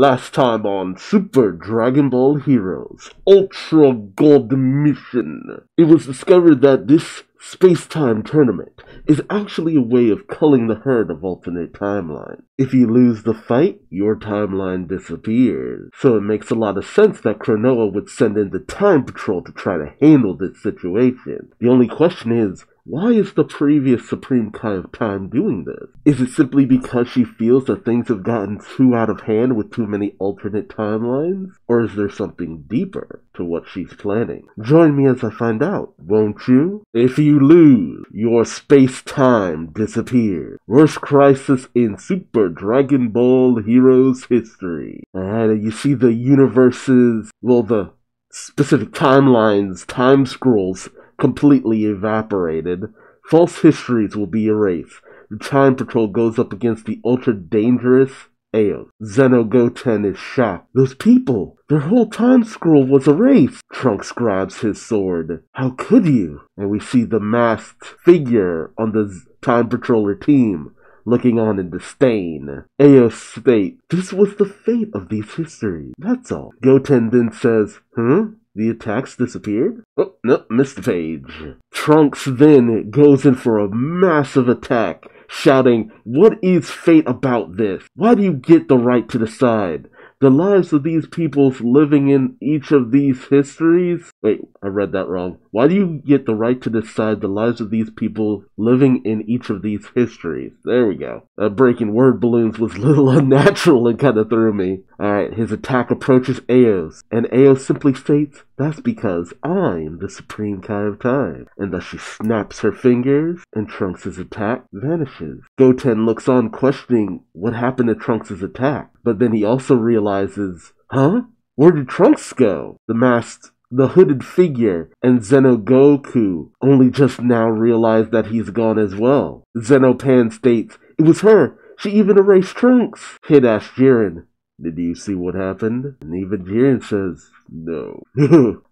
Last time on Super Dragon Ball Heroes Ultra God Mission, it was discovered that this space-time tournament is actually a way of culling the herd of alternate timelines. If you lose the fight, your timeline disappears. So it makes a lot of sense that Chronoa would send in the Time Patrol to try to handle this situation. The only question is, why is the previous Supreme Kai of Time doing this? Is it simply because she feels that things have gotten too out of hand with too many alternate timelines? Or is there something deeper to what she's planning? Join me as I find out, won't you? If you lose, your space-time disappears. Worst crisis in Super Dragon Ball Heroes history. And you see the universes, well, the specific timelines, time scrolls completely evaporated. False histories will be erased. The Time Patrol goes up against the ultra dangerous Ayo. Xeno Goten is shocked. Those people, their whole time scroll was erased. Trunks grabs his sword. How could you? And we see the masked figure on the Time Patroller team looking on in disdain. Ayo states, this was the fate of these histories. That's all. Goten then says, huh? The attacks disappeared? Oh, no, missed the page. Trunks then goes in for a massive attack, shouting, What is fate about this? Why do you get the right to decide? The lives of these peoples living in each of these histories? Wait, I read that wrong. Why do you get the right to decide the lives of these people living in each of these histories? There we go. Breaking word balloons was a little unnatural and kind of threw me. Alright, his attack approaches Aeos, and Aeos simply states, That's because I'm the Supreme Kai of Time. And thus she snaps her fingers, and Trunks' attack vanishes. Goten looks on, questioning what happened to Trunks' attack, but then he also realizes, Huh? Where did Trunks go? The masked the hooded figure and Xenogoku only just now realized that he's gone as well. Xenopan states, It was her! She even erased Trunks! Hit asks Jiren, Did you see what happened? And even Jiren says, No.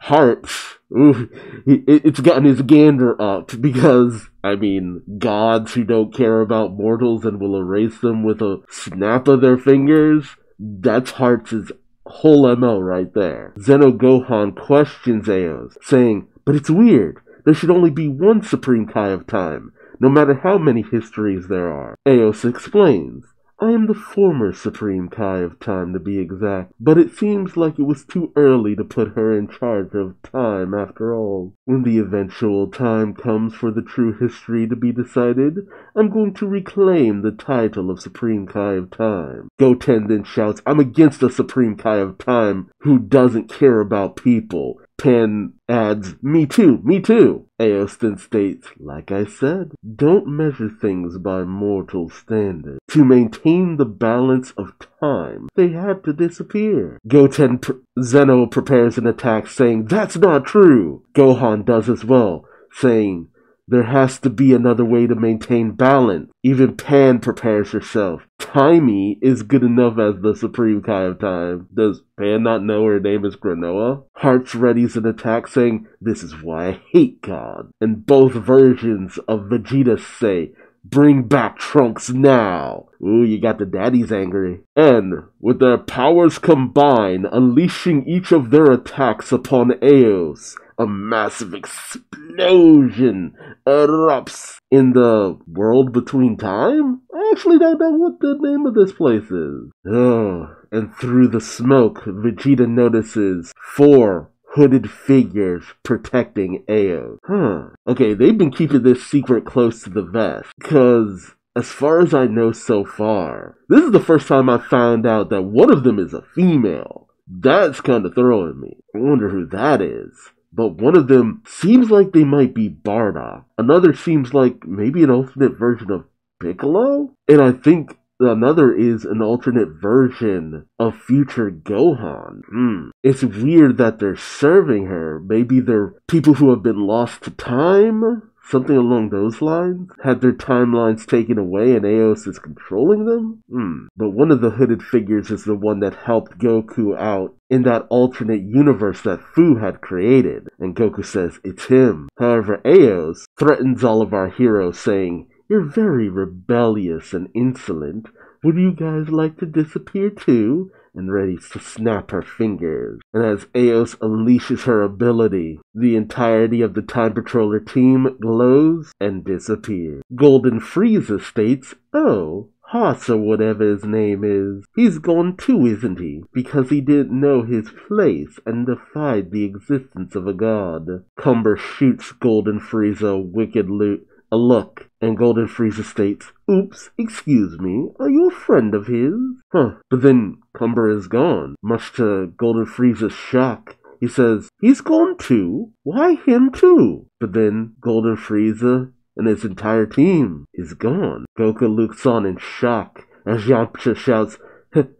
Ooh, it's gotten his gander up because, I mean, gods who don't care about mortals and will erase them with a snap of their fingers, that's Hearts' whole MO right there. Xeno Gohan questions Aeos, saying, But it's weird. There should only be one Supreme Kai of Time, no matter how many histories there are. Aeos explains, I am the former Supreme Kai of Time to be exact, but it seems like it was too early to put her in charge of time after all. When the eventual time comes for the true history to be decided, I'm going to reclaim the title of Supreme Kai of Time. Goten then shouts, I'm against the Supreme Kai of Time who doesn't care about people. Pan adds, Me too, me too. Aostin states, Like I said, don't measure things by mortal standards. To maintain the balance of time, they had to disappear. Goten pr- Xeno prepares an attack saying, That's not true. Gohan does as well, saying, there has to be another way to maintain balance. Even Pan prepares herself. Timey is good enough as the Supreme Kai of Time. Does Pan not know her name is Chronoa? Hearts readies an attack saying, This is why I hate God. And both versions of Vegeta say, Bring back Trunks now! Ooh, you got the daddies angry. And, with their powers combined, unleashing each of their attacks upon Aeos, a massive explosion erupts in the world between time? I actually don't know what the name of this place is. Oh, and through the smoke, Vegeta notices four hooded figures protecting Ao. Huh. Okay, they've been keeping this secret close to the vest, because as far as I know so far, this is the first time I found out that one of them is a female. That's kind of throwing me. I wonder who that is but one of them seems like they might be Bardock. Another seems like maybe an alternate version of Piccolo? And I think another is an alternate version of future Gohan. Hmm. It's weird that they're serving her. Maybe they're people who have been lost to time? Something along those lines? Had their timelines taken away and Aeos is controlling them? Hmm. But one of the hooded figures is the one that helped Goku out in that alternate universe that Fu had created. And Goku says, it's him. However, Aeos threatens all of our heroes saying, you're very rebellious and insolent. Would you guys like to disappear too? And ready to snap her fingers. And as Eos unleashes her ability, the entirety of the Time Patroller team glows and disappears. Golden Frieza states, Oh, Hearts or whatever his name is. He's gone too, isn't he? Because he didn't know his place and defied the existence of a god. Cumber shoots Golden Frieza a wicked loot a look, and Golden Frieza states, Oops, excuse me, are you a friend of his? Huh, but then Cumber is gone, much to Golden Frieza's shock. He says, He's gone too? Why him too? But then Golden Frieza and his entire team is gone. Goku looks on in shock as Yamcha shouts,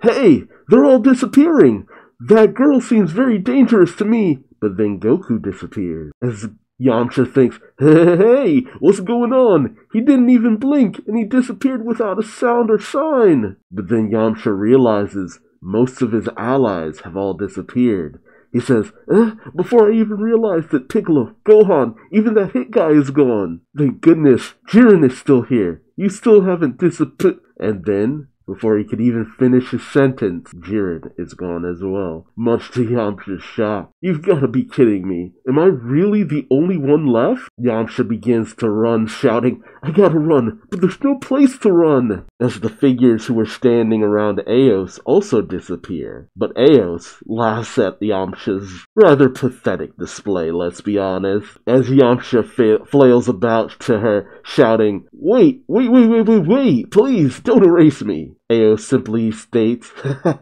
Hey, they're all disappearing! That girl seems very dangerous to me! But then Goku disappears. As Yamcha thinks, Hey, what's going on? He didn't even blink and he disappeared without a sound or sign. But then Yamcha realizes most of his allies have all disappeared. He says, eh, before I even realized that Piccolo, Gohan, even that hit guy is gone. Thank goodness, Jiren is still here. You still haven't disappeared. And then before he could even finish his sentence, Jiren is gone as well, much to Yamcha's shock. You've gotta be kidding me. Am I really the only one left? Yamcha begins to run, shouting, I gotta run, but there's no place to run! As the figures who were standing around Eos also disappear. But Eos laughs at the Yamcha's rather pathetic display, let's be honest, as Yamcha flails about to her, shouting, Wait, wait, wait, wait, wait, wait, please, don't erase me. Ao simply states,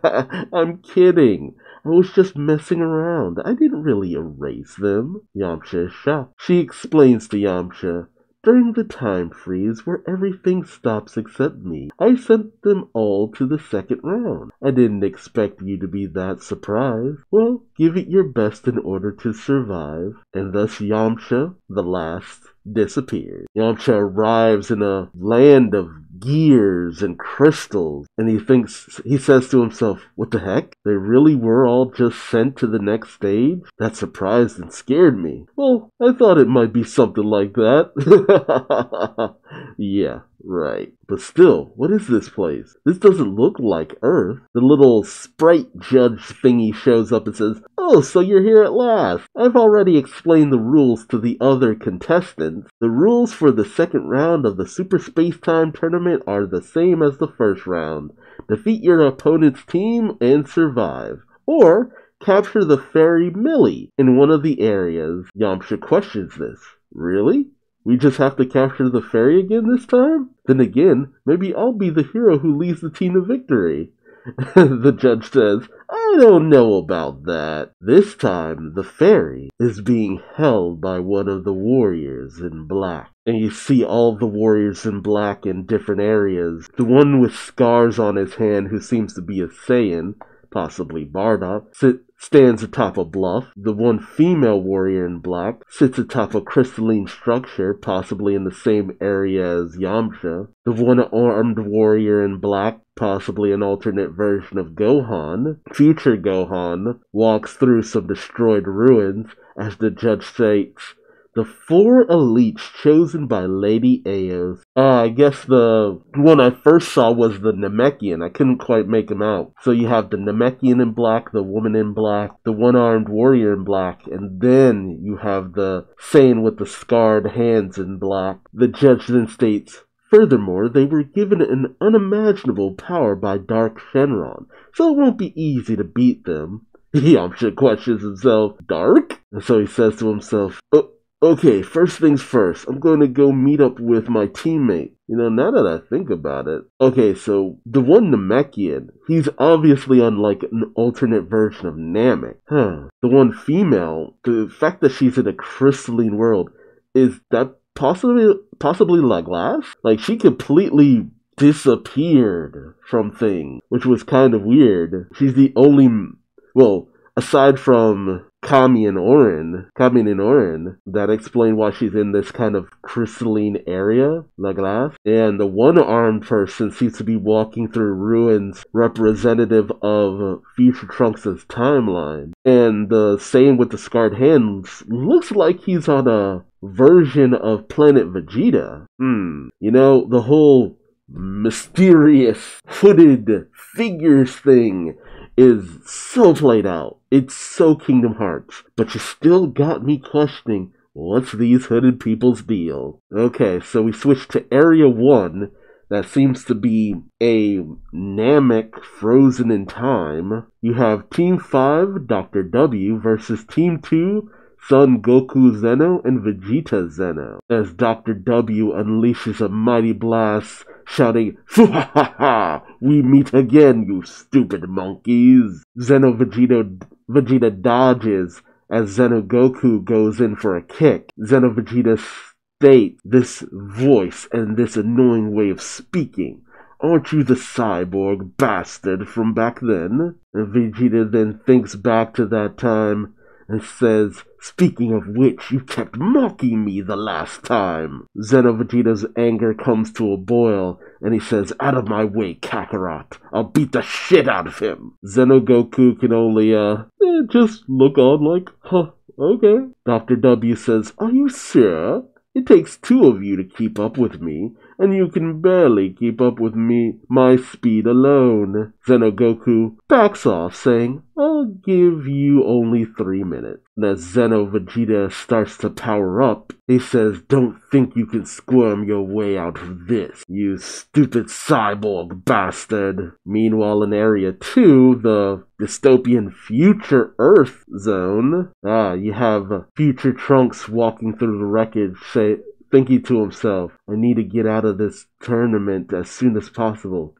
I'm kidding. I was just messing around. I didn't really erase them. Yamcha is shocked. She explains to Yamcha, during the time freeze where everything stops except me, I sent them all to the second round. I didn't expect you to be that surprised. Well, give it your best in order to survive. And thus Yamcha, the last, disappears. Yamcha arrives in a land of gears and crystals, and he thinks, he says to himself, what the heck? They really were all just sent to the next stage? That surprised and scared me. Well, I thought it might be something like that. yeah, right. But still, what is this place? This doesn't look like Earth. The little sprite judge thingy shows up and says, Oh, so you're here at last. I've already explained the rules to the other contestants. The rules for the second round of the Super Space Time Tournament are the same as the first round. Defeat your opponent's team and survive. Or capture the fairy Millie in one of the areas. Yamcha questions this. Really? We just have to capture the fairy again this time? Then again, maybe I'll be the hero who leads the team to victory. the judge says, I don't know about that. This time, the fairy is being held by one of the warriors in black. And you see all the warriors in black in different areas. The one with scars on his hand, who seems to be a Saiyan, possibly Bardock, sit, stands atop a bluff. The one female warrior in black sits atop a crystalline structure, possibly in the same area as Yamcha. The one armed warrior in black, possibly an alternate version of Gohan, future Gohan, walks through some destroyed ruins as the judge states, the four elites chosen by Lady Eos. Uh, I guess the one I first saw was the Namekian. I couldn't quite make him out. So you have the Namekian in black, the woman in black, the one-armed warrior in black, and then you have the Saiyan with the scarred hands in black. The judge then states, Furthermore, they were given an unimaginable power by Dark Shenron, so it won't be easy to beat them. Yamcha questions himself, Dark? And so he says to himself, oh, Okay, first things first, I'm going to go meet up with my teammate. You know, now that I think about it. Okay, so the one Namekian, he's obviously on like an alternate version of Namek. Huh. The one female, the fact that she's in a crystalline world, is that possibly possibly Legolas? Like she completely disappeared from things, which was kind of weird. She's the only well, aside from Kamin and Oren, Kamin and Oren, that explain why she's in this kind of crystalline area, La Glace. And the one-armed person seems to be walking through ruins representative of Future Trunks' timeline. And the same with the scarred hands looks like he's on a version of Planet Vegeta. Hmm. You know, the whole mysterious hooded figures thing is so played out. It's so Kingdom Hearts. But you still got me questioning what's these hooded people's deal? Okay, so we switch to Area 1. That seems to be a Namek frozen in time. You have Team 5, Dr. W, versus Team 2, Son Goku Xeno and Vegeta Xeno, as Dr. W unleashes a mighty blast, shouting, ha! Ha We meet again, you stupid monkeys! Xeno Vegeta, Vegeta dodges as Xeno Goku goes in for a kick. Xeno Vegeta states this voice and this annoying way of speaking. Aren't you the cyborg bastard from back then? And Vegeta then thinks back to that time and says, Speaking of which, you kept mocking me the last time. Xenovegeta's anger comes to a boil, and he says, Out of my way, Kakarot. I'll beat the shit out of him. Xenogoku can only, uh, eh, just look on like, huh, okay. Dr. W says, Are you sure? It takes two of you to keep up with me, and you can barely keep up with me, my speed alone. Xenogoku backs off, saying, I'll give you only three minutes. And as Xeno Vegeta starts to power up, he says, Don't think you can squirm your way out of this, you stupid cyborg bastard. Meanwhile, in Area 2, the dystopian future Earth zone, ah, you have future Trunks walking through the wreckage, say, thinking to himself, I need to get out of this tournament as soon as possible.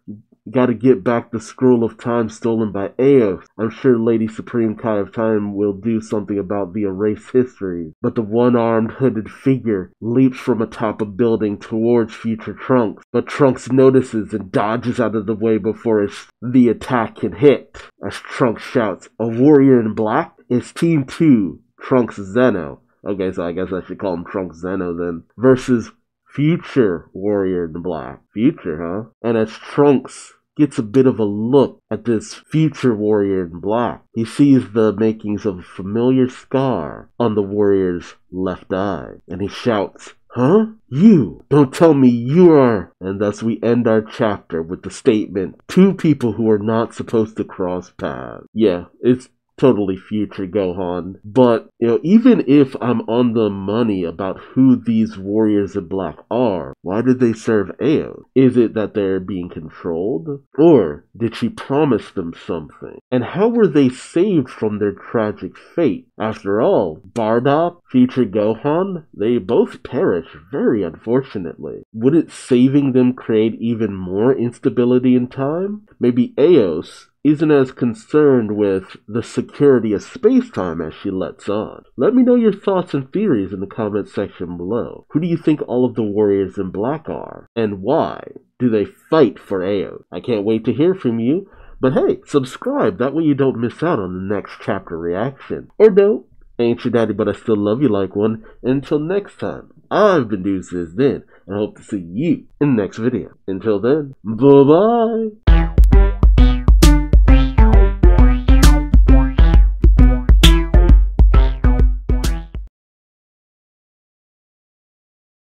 Gotta get back the scroll of time stolen by Eos. I'm sure Lady Supreme Kai of Time will do something about the erased history. But the one-armed hooded figure leaps from atop a building towards future Trunks. But Trunks notices and dodges out of the way before his, the attack can hit. As Trunks shouts, a warrior in black? It's Team 2, Trunks Xeno. Okay, so I guess I should call him Trunks Xeno then. Versus Future Warrior in Black. Future, huh? And as Trunks gets a bit of a look at this future warrior in black. He sees the makings of a familiar scar on the warrior's left eye, and he shouts, Huh? You! Don't tell me you are! And thus we end our chapter with the statement, two people who are not supposed to cross paths. Yeah, it's totally future Gohan. But, you know, even if I'm on the money about who these warriors in black are, why did they serve Ao? Is it that they're being controlled? Or did she promise them something? And how were they saved from their tragic fate? After all, Bardock, future Gohan, they both perish very unfortunately. Wouldn't saving them create even more instability in time? Maybe Eos isn't as concerned with the security of space-time as she lets on. Let me know your thoughts and theories in the comment section below. Who do you think all of the warriors in black are? And why do they fight for Ao? I can't wait to hear from you. But hey, subscribe, that way you don't miss out on the next chapter reaction. Or don't. Ain't your daddy, but I still love you like one. until next time, I've been Duuz-Diz-Din, and I hope to see you in the next video. Until then, bye-bye.